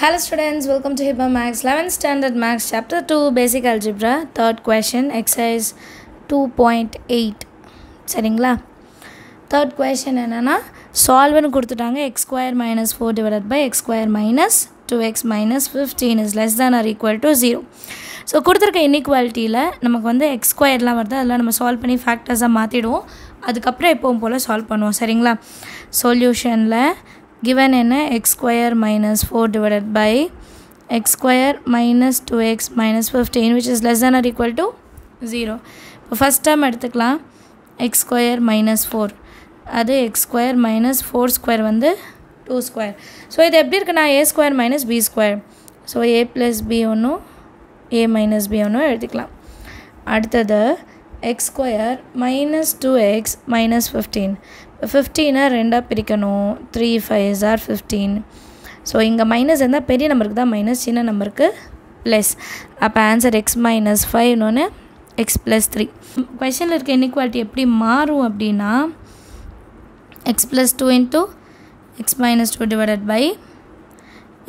Hello students welcome to Hiba maths eleventh standard maths chapter two basic algebra third question exercise two point eight சரிங்களா? Third question என்னென்னா சால்வ்னு கொடுத்துட்டாங்க. X square minus four divided by x square minus two x minus fifteen is less than or equal to zero so கொடுத்துருக்க இன்இக்வாலிட்டியில் நமக்கு வந்து X ஸ்கொயர்லாம் வருது. அதெல்லாம் நம்ம சால்வ் பண்ணி ஃபேக்டர்ஸாக மாற்றிடுவோம் அதுக்கப்புறம் எப்பவும் போல் சால்வ் பண்ணுவோம். சரிங்களா? சொல்யூஷனில் given என்ன? X square minus four divided by x square minus two x minus fifteen which is less than or equal to zero இப்போ ஃபஸ்ட் டைம் எடுத்துக்கலாம். எக்ஸ் ஸ்கொயர் மைனஸ் ஃபோர் அது x square minus four square வந்து two square so இது எப்படி இருக்குன்னா a square minus b square so a plus b ஒன்றும் a minus b ஒன்றும் எழுதிக்கலாம். அடுத்தது x square minus two x minus fifteen ஃபிஃப்டீனை ரெண்டாக பிரிக்கணும். Three five are fifteen so இங்கே மைனஸ் இருந்தால் பெரிய நம்பருக்கு தான் மைனஸ் சின்ன நம்பருக்கு ப்ளஸ் அப்போ ஆன்சர் எக்ஸ் மைனஸ் ஃபைவ்னு எக்ஸ் ப்ளஸ் த்ரீ கொஷனில் இருக்க இன்இக்வாலிட்டி எப்படி மாறும் அப்படின்னா x plus two into x minus two divided by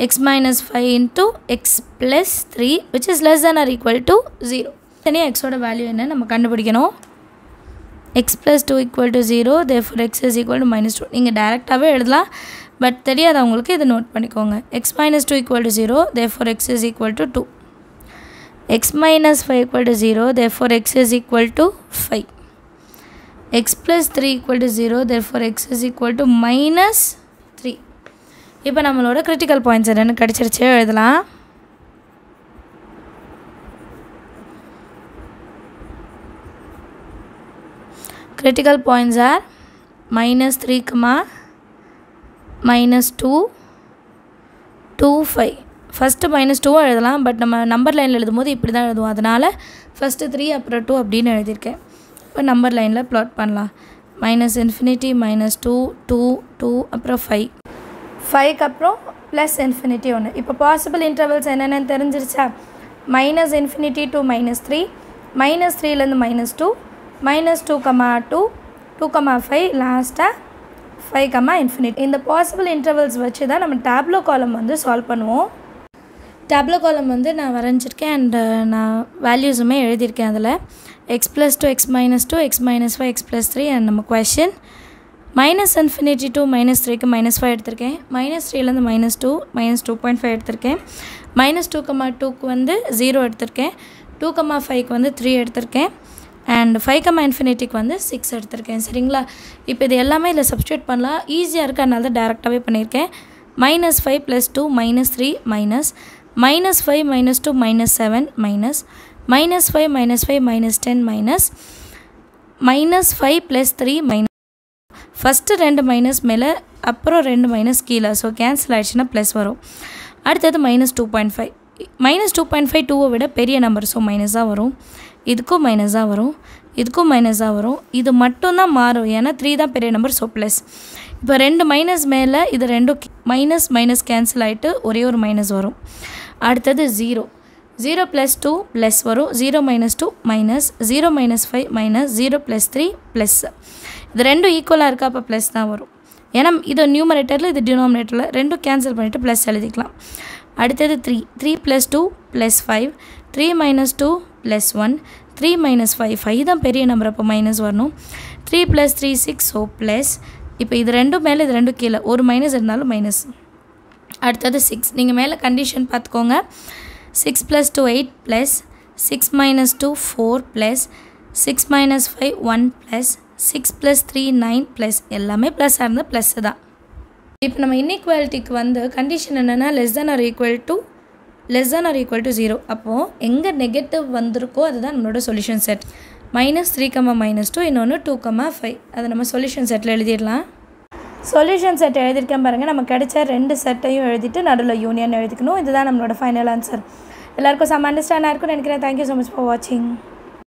x minus five into x plus three which is less than or equal to zero தனியாக எக்ஸோட value என்ன நம்ம கண்டுபிடிக்கணும். X plus two equal to zero then for x is equal to minus two நீங்கள் டேரெக்டாகவே எழுதலாம். But தெரியாதவங்களுக்கு இதை நோட் பண்ணிக்கோங்க. X minus two equal to zero then for x is equal to two x minus five equal to zero then for x is equal to five x plus three equal to zero then for x is equal to minus three இப்போ நம்மளோட critical points என்னென்னு கிடச்சிருச்சு எழுதலாம். Critical points are minus 3 comma minus 2 2 5 first minus டூவும் எழுதலாம் but நம்ம number லைனில் எழுதும்போது இப்படி தான் எழுதுவோம். அதனால் ஃபஸ்ட்டு த்ரீ அப்புறம் டூ அப்படின்னு எழுதியிருக்கேன். இப்போ நம்பர் லைனில் ப்ளாட் பண்ணலாம். Minus infinity minus two two two அப்புறம் ஃபைவ் ஃபைவ்க்கு அப்புறம் ப்ளஸ் இன்ஃபினிட்டி ஒன்று இப்போ பாசிபிள் இன்டர்வல்ஸ் என்னென்னு தெரிஞ்சிருச்சா? Minus infinity two minus three minus த்ரீலேருந்து minus two minus two comma two two comma five லாஸ்ட்டாக ஃபைவ் கமா இன்ஃபினிட் இந்த பாசிபிள் இன்டர்வல்ஸ் வச்சு தான் நம்ம டேப்லோ காலம் வந்து சால்வ் பண்ணுவோம். டேப்லோ காலம் வந்து நான் வரைஞ்சிருக்கேன் அண்டு நான் வேல்யூஸுமே எழுதியிருக்கேன் அதில். X plus two x minus two x minus five x plus three and நம்ம question minus infinity two minus த்ரீக்கு மைனஸ் ஃபைவ் எடுத்திருக்கேன். Minus த்ரீலேருந்து minus two minus two point five எடுத்திருக்கேன். மைனஸ் டூ கமா டூக்கு வந்து ஜீரோ எடுத்திருக்கேன். Two comma ஃபைவ்க்கு வந்து three எடுத்திருக்கேன். அண்ட் ஃபைவ் கம்மா இன்ஃபினிட்டிக்கு வந்து சிக்ஸ் எடுத்திருக்கேன் சரிங்களா? இப்போ இது எல்லாமே இதில் சப்ஸ்டியூட் பண்ணலாம். ஈஸியாக இருக்குது அதனால தான் டேரெக்டாகவே பண்ணியிருக்கேன். Minus five plus two minus three minus minus five minus two minus seven minus minus five minus five minus ten minus minus five plus three minus first ரெண்டு மைனஸ் மேலே அப்புறம் ரெண்டு மைனஸ் கீழே. ஸோ கேன்சல் ஆகிடுச்சுன்னா plus வரும். அடுத்தது minus two point five minus two point five டூவை விட பெரிய நம்பர் ஸோ மைனஸாக வரும். இதுக்கும் மைனஸாக வரும். இதுக்கும் மைனஸாக வரும். இது மட்டும்தான் மாறும். ஏன்னா த்ரீ தான் பெரிய நம்பர் ஸோ ப்ளஸ் இப்போ ரெண்டு மைனஸ் மேலே இது ரெண்டும் மைனஸ் மைனஸ் கேன்சல் ஆகிட்டு ஒரே ஒரு மைனஸ் வரும். அடுத்தது zero zero plus two plus வரும். Zero minus two minus zero minus five minus zero plus three plus இது ரெண்டும் ஈக்குவலாக இருக்கா அப்போ ப்ளஸ் தான் வரும். ஏன்னா இது நியூமரேட்டரில் இது டினாமினேட்டரில் ரெண்டும் கேன்சல் பண்ணிவிட்டு ப்ளஸ் எழுதிக்கலாம். அடுத்தது three three plus two plus five three minus two plus one three minus five five தான் பெரிய நம்பர் அப்போ மைனஸ் வரணும். Three plus three six so plus இப்போ இது ரெண்டும் மேலே இது ரெண்டும் கீழே. ஒரு மைனஸ் இருந்தாலும் மைனஸ் அடுத்தது சிக்ஸ் நீங்கள் மேலே கண்டிஷன் பார்த்துக்கோங்க. Six plus two eight plus six minus two four plus six minus five one plus six plus three nine plus எல்லாமே ப்ளஸ்ஸாக இருந்தால் ப்ளஸ்ஸு தான். இப்போ நம்ம இன்இக்வாலிட்டிக்கு வந்து கண்டிஷன் என்னென்னா less than or equal to less than or equal to zero அப்போது எங்கே நெகட்டிவ் வந்திருக்கோ அதுதான் நம்மளோட solution set minus three comma minus two இன்னொன்று டூ கம்மா ஃபைவ் அதை நம்ம சொல்யூஷன் செட்டில் எழுதிடலாம். சொல்யூஷன் செட் எழுதியிருக்கேன் பாருங்கள் நம்ம கிடைச்ச ரெண்டு செட்டையும் எழுதிட்டு நடுவில் யூனியன் எழுதிக்கணும். இதுதான் நம்மளோட ஃபைனல் ஆன்சர் எல்லாருக்கும் சம் அண்டர்ஸ்டாண்டாக இருக்கும்னு நினைக்கிறேன். தேங்க்யூ ஸோ மச் ஃபார் வாட்சிங்